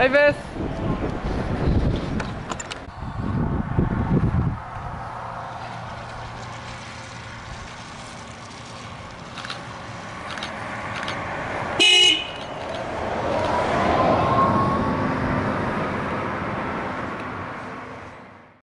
Hey, Beth.